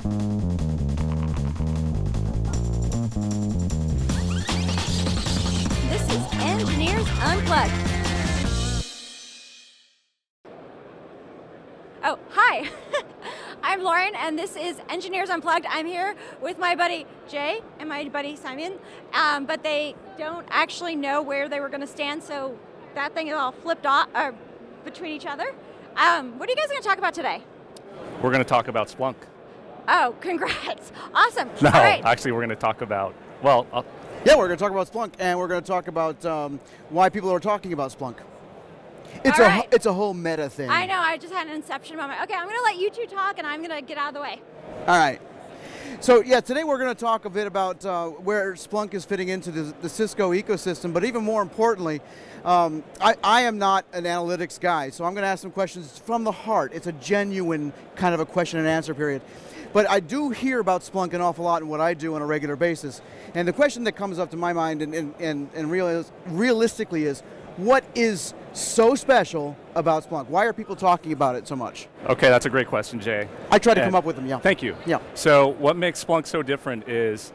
This is Engineers Unplugged. Oh, hi. I'm Lauren, and this is Engineers Unplugged. I'm here with my buddy J and my buddy Simon, um, but they don't actually know where they were going to stand, so that thing is all flipped off uh, between each other. Um, what are you guys going to talk about today? We're going to talk about Splunk. Oh, congrats! Awesome. No, All right. actually, we're going to talk about, well, I'll, Yeah, we're going to talk about Splunk, and we're going to talk about um, why people are talking about Splunk. It's All a right. it's a whole meta thing. I know. I just had an inception moment. Okay, I'm going to let you two talk, and I'm going to get out of the way. All right. So yeah, today we're going to talk a bit about uh, where Splunk is fitting into the, the Cisco ecosystem, but even more importantly, um, I, I am not an analytics guy, so I'm going to ask some questions from the heart. It's a genuine kind of a question and answer period. But I do hear about Splunk an awful lot in what I do on a regular basis. And the question that comes up to my mind and, and, and, and realis- realistically is, what is so special about Splunk? Why are people talking about it so much? okay, that's a great question, J. I try to And come up with them, yeah. Thank you. Yeah. So, what makes Splunk so different is,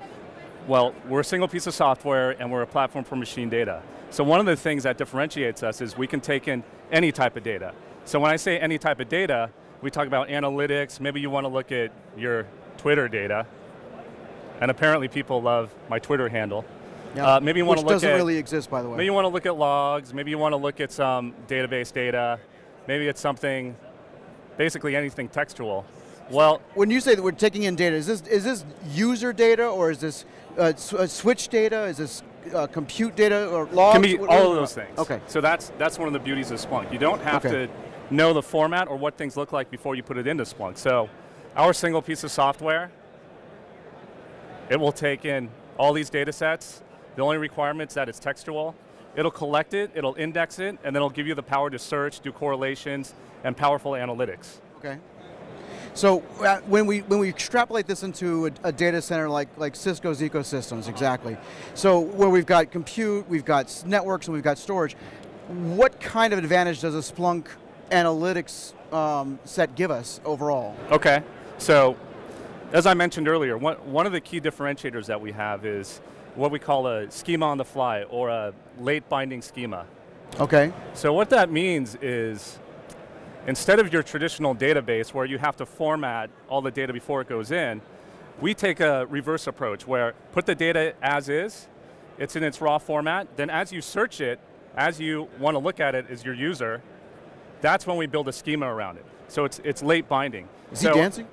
well, we're a single piece of software and we're a platform for machine data. So, one of the things that differentiates us is we can take in any type of data. So, when I say any type of data, we talk about analytics. Maybe you want to look at your Twitter data. And apparently, people love my Twitter handle. Yeah. Uh, maybe you want Which to look doesn't at really exist, by the way. Maybe you want to look at logs. Maybe you want to look at some database data. Maybe it's something, basically anything textual. Well, when you say that we're taking in data, is this is this user data or is this uh, uh, switch data? Is this uh, compute data or logs? can be all of those things. Okay. So that's that's one of the beauties of Splunk. You don't have Okay. to know the format or what things look like before you put it into Splunk. So our single piece of software, it will take in all these data sets. The only requirement is that it's textual. It'll collect it, it'll index it, and then it'll give you the power to search, do correlations, and powerful analytics. Okay. So uh, when we when we extrapolate this into a, a data center like like Cisco's ecosystems, exactly. So where we've got compute, we've got networks, and we've got storage. What kind of advantage does a Splunk analytics um, set give us overall? Okay, so as I mentioned earlier, one, one of the key differentiators that we have is what we call a schema on the fly or a late binding schema. Okay. So what that means is instead of your traditional database where you have to format all the data before it goes in, we take a reverse approach where put the data as is, it's in its raw format, then as you search it, as you want to look at it as your user, that's when we build a schema around it. So it's, it's late binding. Is so, he dancing?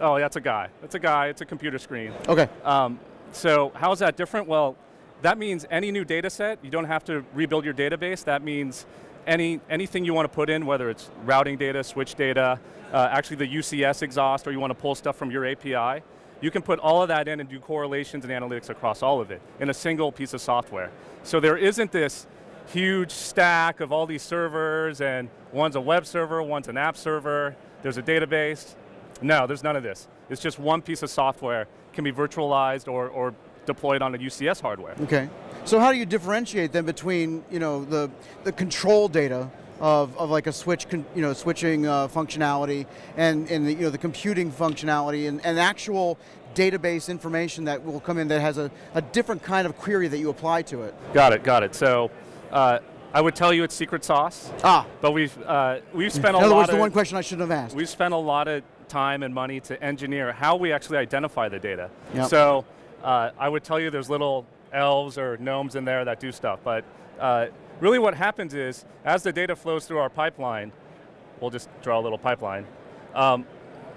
Oh, that's a guy. That's a guy. It's a computer screen. Okay. Um, so how is that different? Well, that means any new data set, you don't have to rebuild your database. That means any, anything you want to put in, whether it's routing data, switch data, uh, actually the UCS exhaust, or you want to pull stuff from your API, you can put all of that in and do correlations and analytics across all of it in a single piece of software. So there isn't this huge stack of all these servers and one's a web server, one's an app server, there's a database. No, there's none of this. It's just one piece of software can be virtualized or, or deployed on a UCS hardware. Okay. So how do you differentiate then between you know the the control data of, of like a switch con, you know switching uh, functionality and and the, you know the computing functionality and, and actual database information that will come in that has a, a different kind of query that you apply to it. Got it, got it. So uh, I would tell you it's secret sauce, Ah. but we've, uh, we've spent a In other lot words, the of, one question I shouldn't have asked. we've spent a lot of time and money to engineer how we actually identify the data. Yep. So uh, I would tell you there's little elves or gnomes in there that do stuff, but uh, really what happens is as the data flows through our pipeline, we'll just draw a little pipeline. Um,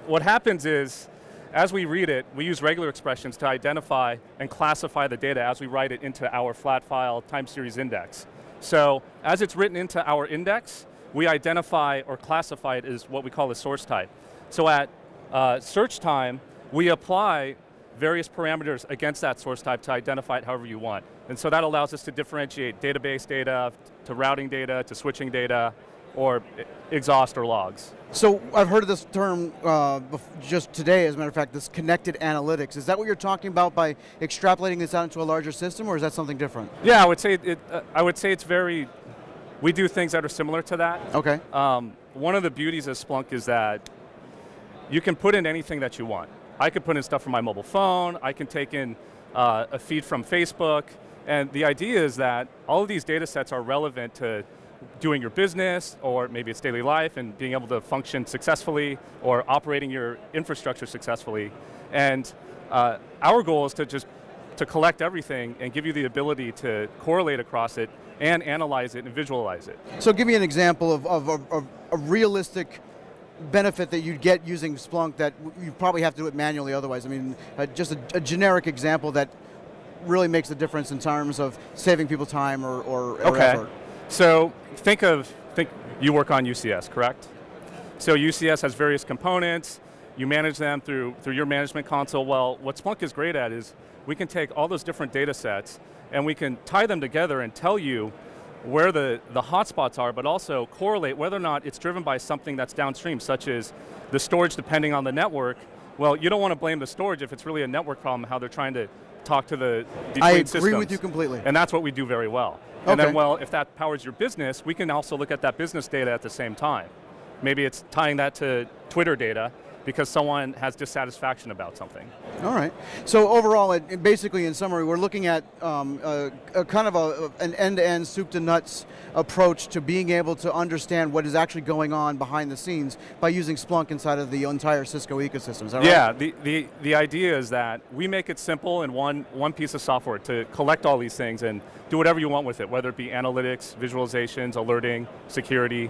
what happens is as we read it, we use regular expressions to identify and classify the data as we write it into our flat file time series index. So as it's written into our index, we identify or classify it as what we call a source type. So at uh, search time, we apply various parameters against that source type to identify it however you want. And so that allows us to differentiate database data to routing data to switching data or exhaust or logs. So I've heard of this term uh, just today, as a matter of fact, this connected analytics. Is that what you're talking about by extrapolating this out into a larger system, or is that something different? Yeah, I would say it. Uh, I would say it's very. We do things that are similar to that. Okay. Um, one of the beauties of Splunk is that you can put in anything that you want. I could put in stuff from my mobile phone. I can take in uh, a feed from Facebook. And the idea is that all of these data sets are relevant to doing your business, or maybe it's daily life, and being able to function successfully, or operating your infrastructure successfully. And uh, our goal is to just to collect everything and give you the ability to correlate across it and analyze it and visualize it. So give me an example of, of, of, of a realistic benefit that you'd get using Splunk that you probably have to do it manually otherwise. I mean, uh, just a, a, generic example that really makes a difference in terms of saving people time or, or, or okay. effort. So think of, think you work on UCS, correct? So UCS has various components, you manage them through, through your management console. Well, what Splunk is great at is we can take all those different data sets and we can tie them together and tell you where the, the hotspots are, but also correlate whether or not it's driven by something that's downstream, such as the storage depending on the network. Well, you don't want to blame the storage if it's really a network problem, how they're trying to talk to the I agree systems. with you completely. And that's what we do very well. Okay. And then, well, if that powers your business, we can also look at that business data at the same time. Maybe it's tying that to Twitter data, because someone has dissatisfaction about something. All right. So overall, it, basically, in summary, we're looking at um, a, a, kind of a, an end-to-end soup to nuts approach to being able to understand what is actually going on behind the scenes by using Splunk inside of the entire Cisco ecosystem. Is that right? Yeah. The, the, the idea is that we make it simple in one, one piece of software to collect all these things and do whatever you want with it, whether it be analytics, visualizations, alerting, security,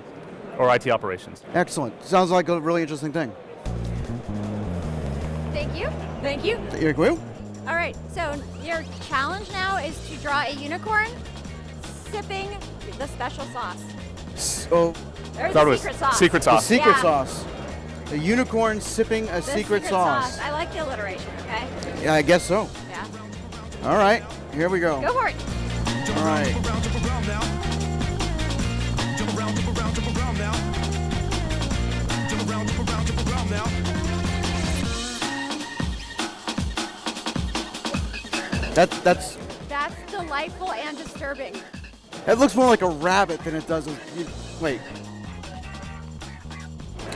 or IT operations. Excellent. Sounds like a really interesting thing. Thank you. Thank you. Eric Will? All right, so your challenge now is to draw a unicorn sipping the special sauce. So, oh. or Thought the it was secret sauce. Secret the sauce. secret Yeah. sauce. A unicorn sipping a The secret, sauce. I like the alliteration, okay? Yeah, I guess so. Yeah. All right, here we go. Go for it. All right. That, that's, That's delightful and disturbing. that looks more like a rabbit than it does a, you, wait.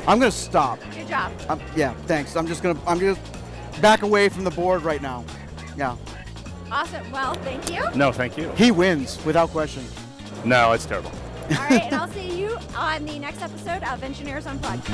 I'm gonna stop. Good job. I'm, yeah, thanks. I'm just gonna, I'm just back away from the board right now. Yeah. Awesome. Well, thank you. No, thank you. He wins, without question. No, it's terrible. All right, and I'll see you on the next episode of Engineers Unplugged.